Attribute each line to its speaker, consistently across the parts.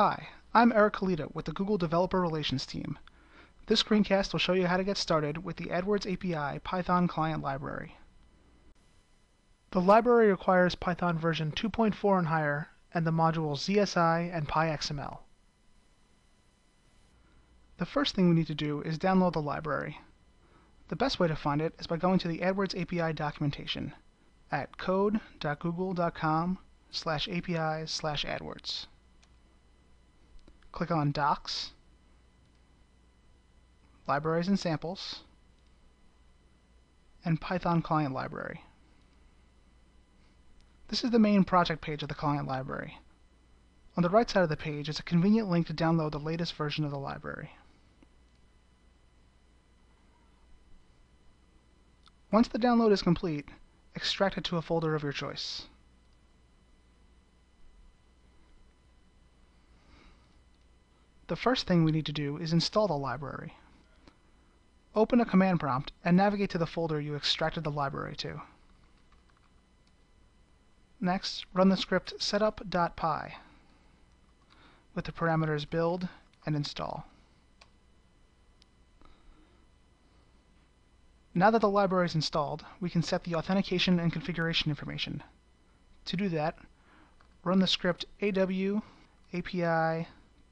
Speaker 1: Hi, I'm Eric Koleda with the Google Developer Relations team. This screencast will show you how to get started with the AdWords API Python client library. The library requires Python version 2.4 and higher and the modules ZSI and PyXML. The first thing we need to do is download the library. The best way to find it is by going to the AdWords API documentation at code.google.com slash APIs slash AdWords. Click on Docs, Libraries and Samples, and Python Client Library. This is the main project page of the client library. On the right side of the page is a convenient link to download the latest version of the library. Once the download is complete, extract it to a folder of your choice. The first thing we need to do is install the library. Open a command prompt and navigate to the folder you extracted the library to. Next, run the script setup.py with the parameters build and install. Now that the library is installed, we can set the authentication and configuration information. To do that, run the script aw api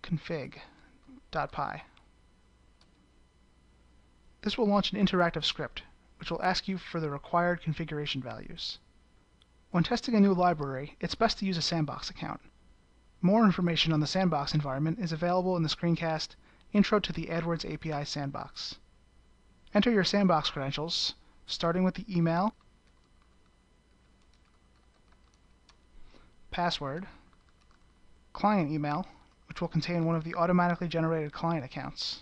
Speaker 1: config.py. This will launch an interactive script, which will ask you for the required configuration values. When testing a new library, it's best to use a sandbox account. More information on the sandbox environment is available in the screencast Intro to the AdWords API Sandbox. Enter your sandbox credentials, starting with the email, password, client email, which will contain one of the automatically generated client accounts.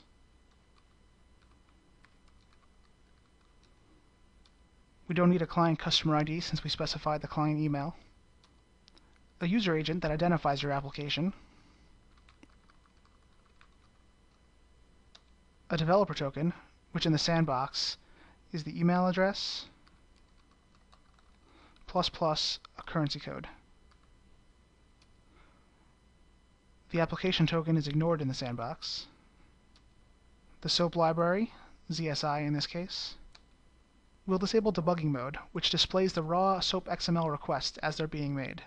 Speaker 1: We don't need a client customer ID since we specified the client email. A user agent that identifies your application. A developer token, which in the sandbox is the email address plus plus a currency code. The application token is ignored in the sandbox. The SOAP library, ZSI in this case, will disable debugging mode, which displays the raw SOAP XML requests as they're being made,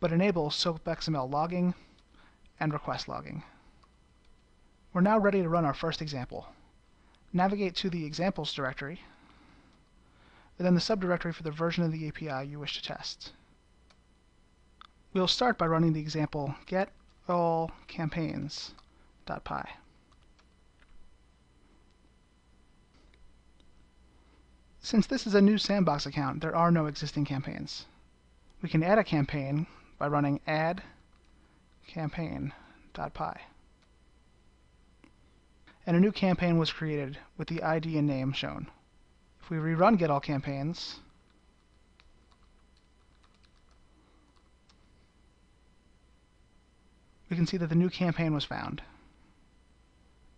Speaker 1: but enable SOAP XML logging and request logging. We're now ready to run our first example. Navigate to the examples directory, and then the subdirectory for the version of the API you wish to test. We'll start by running the example get all campaigns.py. Since this is a new sandbox account, there are no existing campaigns. We can add a campaign by running add campaign.py. And a new campaign was created with the ID and name shown. If we rerun get all campaigns, we can see that the new campaign was found.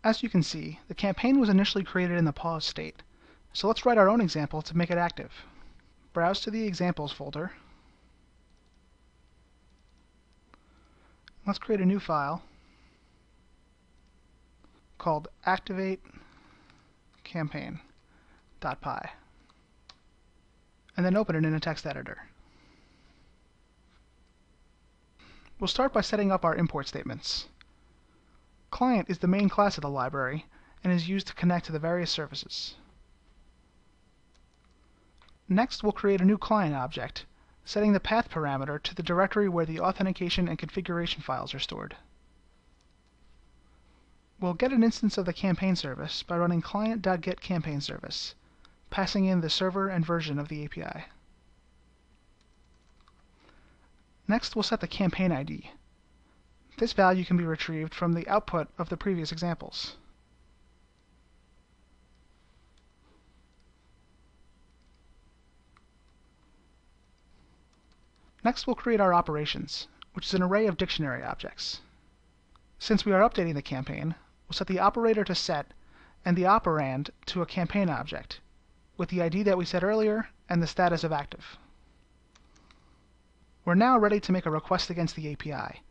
Speaker 1: As you can see, the campaign was initially created in the pause state, so let's write our own example to make it active. Browse to the examples folder. Let's create a new file called activate campaign.py and then open it in a text editor. We'll start by setting up our import statements. Client is the main class of the library and is used to connect to the various services. Next, we'll create a new client object, setting the path parameter to the directory where the authentication and configuration files are stored. We'll get an instance of the campaign service by running client.getCampaignService, passing in the server and version of the API. Next, we'll set the campaign ID. This value can be retrieved from the output of the previous examples. Next, we'll create our operations, which is an array of dictionary objects. Since we are updating the campaign, we'll set the operator to set and the operand to a campaign object, with the ID that we set earlier and the status of active. We're now ready to make a request against the API.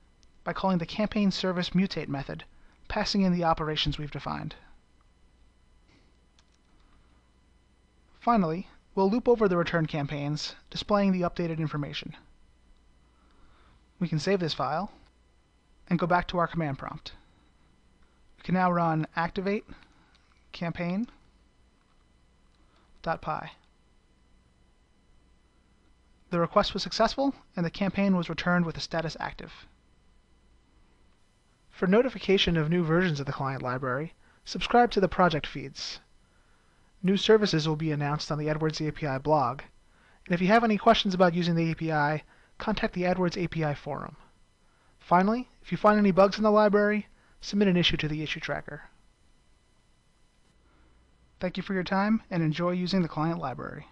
Speaker 1: by calling the campaign service mutate method, passing in the operations we've defined. Finally, we'll loop over the return campaigns, displaying the updated information. We can save this file and go back to our command prompt. We can now run activate campaign.py. The request was successful, and the campaign was returned with the status active. For notification of new versions of the client library, subscribe to the project feeds. New services will be announced on the AdWords API blog, and if you have any questions about using the API, contact the AdWords API forum. Finally, if you find any bugs in the library, submit an issue to the issue tracker. Thank you for your time, and enjoy using the client library.